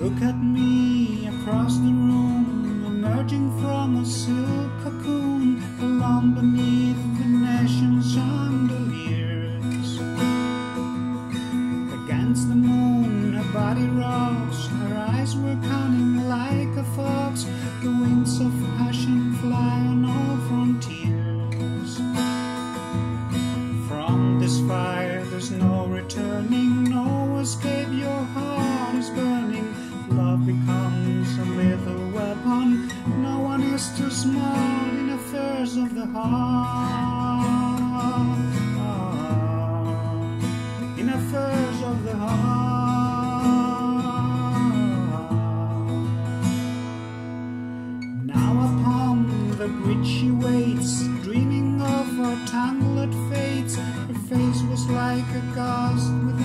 Look at me across the room, emerging from a silk cocoon, alone beneath the nation's chandeliers. Against the moon, her body rocks, her eyes were cunning like a fox. The wings of passion fly on all frontiers. From this fire, there's no returning, One too small in affairs of the heart. In affairs of the heart. Now upon the bridge she waits, dreaming of her tangled fates. Her face was like a ghost with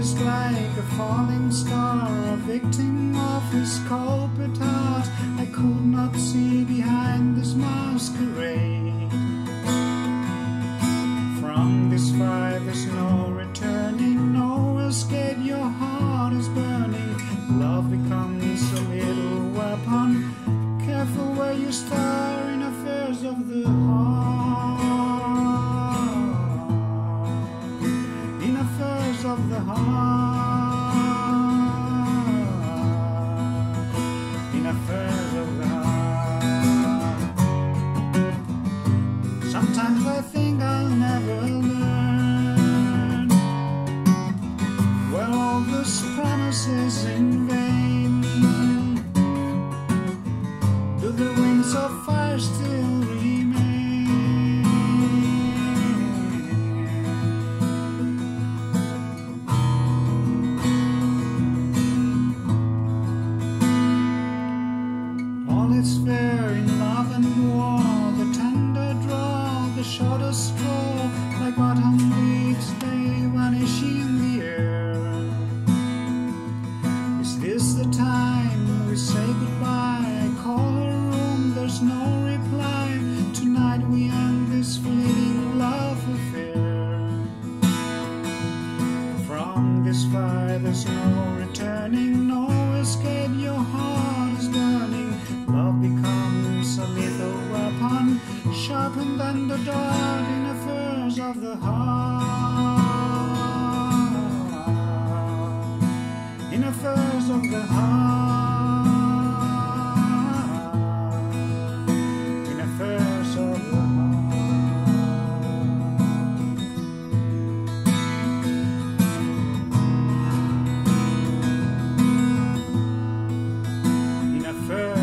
just like a falling star, a victim of his cold petard. I could not see behind this masquerade. From this fire there's no returning, no escape. Your heart is burning. Love becomes a little weapon. Careful where you star heart. The shortest like autumn leaves they vanish in the air. Is this the time we say goodbye? I call her room, there's no reply. Tonight we end this fleeting love affair. From this fire there's no returning, no escape. Your heart is burning. Love becomes sharpened than the dark inner furs of the heart. In of the heart. Furs of the heart. Inner furs.